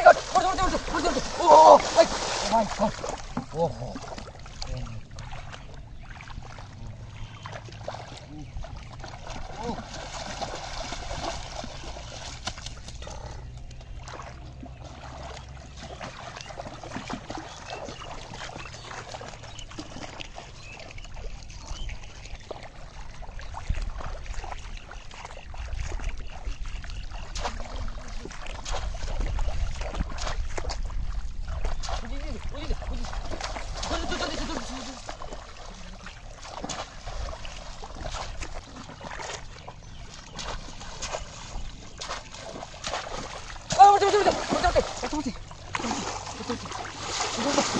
て。て。おお、い。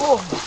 Oh.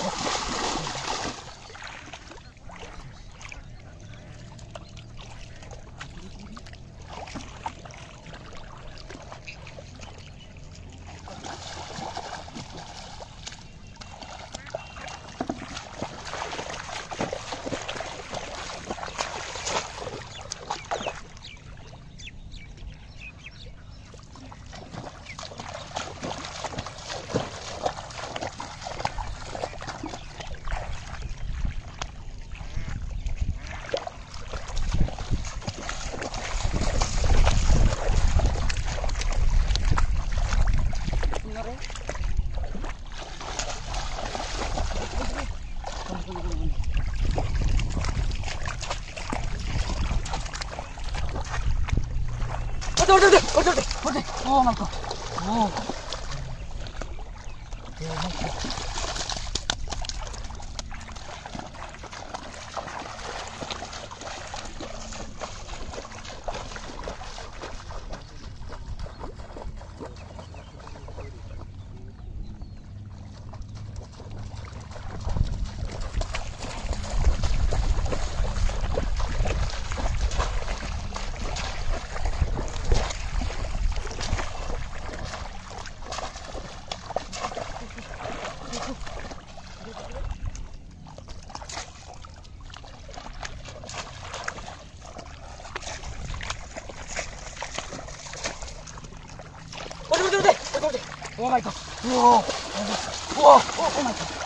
って待って待って待って待って待っておおなんかおおえー、なんか待って